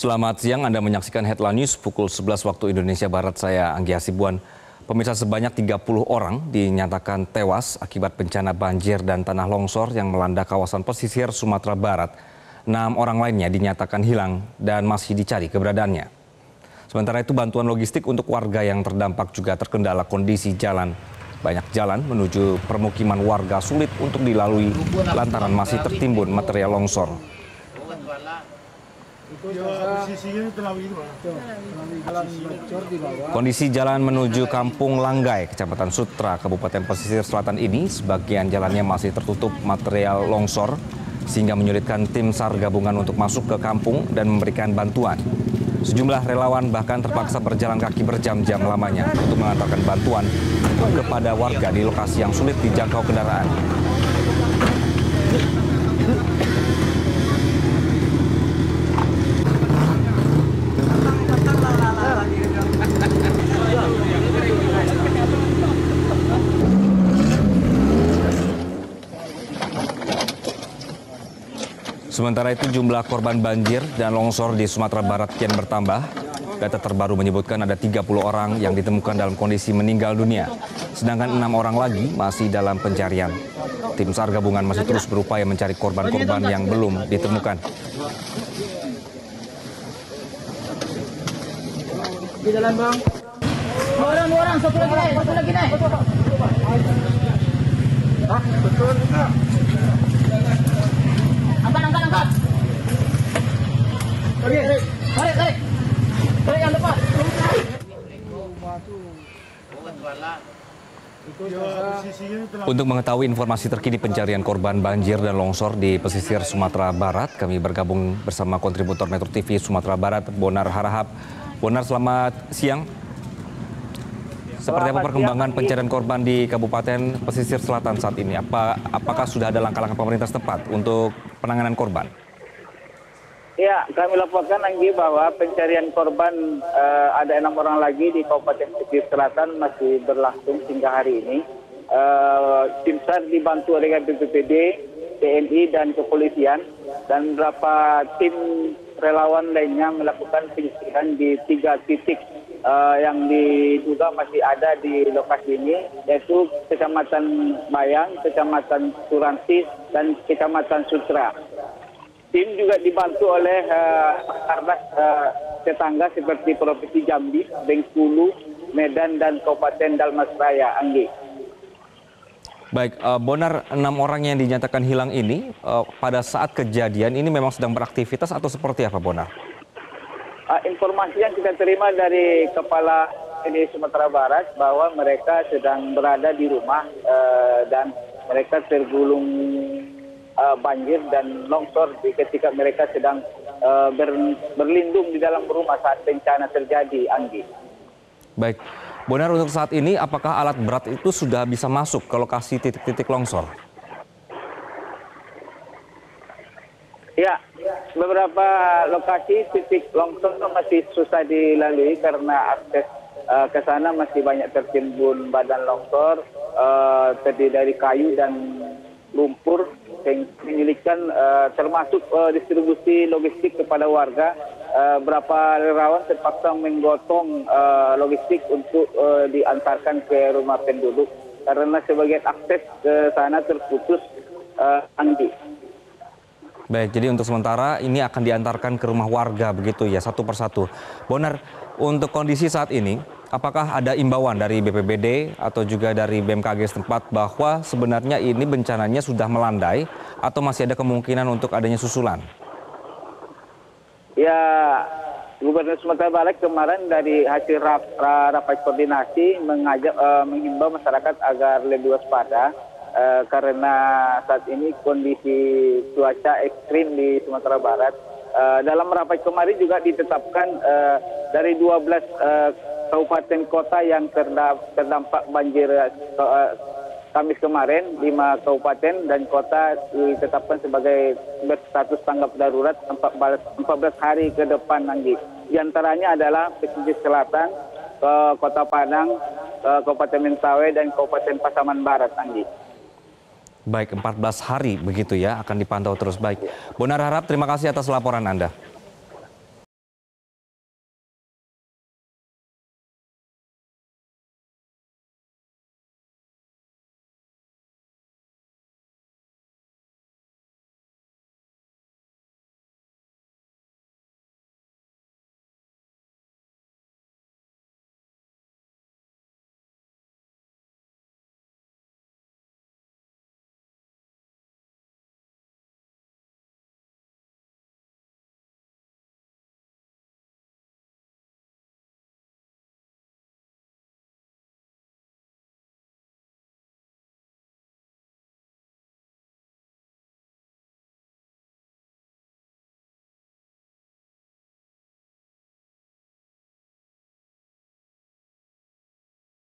Selamat siang, Anda menyaksikan Headline News pukul 11 waktu Indonesia Barat. Saya Anggi Hasibuan. Pemirsa sebanyak 30 orang dinyatakan tewas akibat bencana banjir dan tanah longsor yang melanda kawasan pesisir Sumatera Barat. Enam orang lainnya dinyatakan hilang dan masih dicari keberadaannya. Sementara itu bantuan logistik untuk warga yang terdampak juga terkendala kondisi jalan. Banyak jalan menuju permukiman warga sulit untuk dilalui lantaran masih tertimbun material longsor. Kondisi jalan menuju Kampung Langgai, Kecamatan Sutra, Kabupaten Pesisir Selatan ini, sebagian jalannya masih tertutup material longsor, sehingga menyulitkan tim SAR gabungan untuk masuk ke kampung dan memberikan bantuan. Sejumlah relawan bahkan terpaksa berjalan kaki berjam-jam lamanya untuk mengantarkan bantuan kepada warga di lokasi yang sulit dijangkau kendaraan. Sementara itu jumlah korban banjir dan longsor di Sumatera Barat kian bertambah. Data terbaru menyebutkan ada 30 orang yang ditemukan dalam kondisi meninggal dunia. Sedangkan enam orang lagi masih dalam pencarian. Tim SAR gabungan masih terus berupaya mencari korban-korban yang belum ditemukan. Di dalam bang. Dua orang, dua orang, satu lagi naik, satu lagi naik. Hah, betul Untuk mengetahui informasi terkini pencarian korban banjir dan longsor di pesisir Sumatera Barat, kami bergabung bersama kontributor Metro TV Sumatera Barat, Bonar Harahap. Bonar, selamat siang. Seperti apa perkembangan pencarian korban di Kabupaten Pesisir Selatan saat ini? Apa, apakah sudah ada langkah-langkah pemerintah setempat untuk penanganan korban? Ya, kami laporkan Anggi bahwa pencarian korban uh, ada enam orang lagi di Kabupaten Pesisir Selatan masih berlangsung hingga hari ini. Uh, tim SAR dibantu oleh BPPD, TNI dan kepolisian dan beberapa tim relawan lainnya melakukan penyisiran di tiga titik uh, yang diduga masih ada di lokasi ini yaitu Kecamatan Bayang, Kecamatan Surantis dan Kecamatan Sutra. Tim juga dibantu oleh uh, uh, tetangga seperti Provinsi Jambi, Bengkulu, Medan dan Kabupaten Dalmas Raya, Anggi. Baik, uh, Bonar, enam orang yang dinyatakan hilang ini uh, pada saat kejadian ini memang sedang beraktivitas atau seperti apa, Bonar? Uh, informasi yang kita terima dari Kepala ini Sumatera Barat bahwa mereka sedang berada di rumah uh, dan mereka tergulung banjir dan longsor ketika mereka sedang ber, berlindung di dalam rumah saat bencana terjadi, Anggi. Baik. Bonar untuk saat ini apakah alat berat itu sudah bisa masuk ke lokasi titik-titik longsor? Ya, beberapa lokasi titik longsor masih susah dilalui karena akses uh, ke sana masih banyak tertimbun badan longsor uh, terdiri dari kayu dan lumpur menyulitkan uh, termasuk uh, distribusi logistik kepada warga uh, berapa relawan terpaksa menggotong logistik untuk diantarkan ke rumah penduduk karena sebagian akses ke sana terputus Andi. Baik, jadi untuk sementara ini akan diantarkan ke rumah warga begitu ya satu persatu. Bonar, untuk kondisi saat ini, apakah ada imbauan dari BPBD atau juga dari BMKG setempat bahwa sebenarnya ini bencananya sudah melandai atau masih ada kemungkinan untuk adanya susulan? Ya, Gubernur Sumatera Barat kemarin dari hasil rap, rapat koordinasi mengajak uh, mengimbau masyarakat agar lebih waspada uh, karena saat ini kondisi cuaca ekstrim di Sumatera Barat. Uh, dalam rapat kemarin juga ditetapkan uh, dari 12 uh, kabupaten kota yang terdampak banjir Kamis kemarin, lima kabupaten dan kota ditetapkan sebagai berstatus tanggap darurat 14 hari ke depan nanti. Di antaranya adalah pesisir selatan, Kota Padang, Kabupaten Mentawai, dan Kabupaten Pasaman Barat nanti. Baik, 14 hari begitu ya akan dipantau terus baik. Bonar harap terima kasih atas laporan Anda.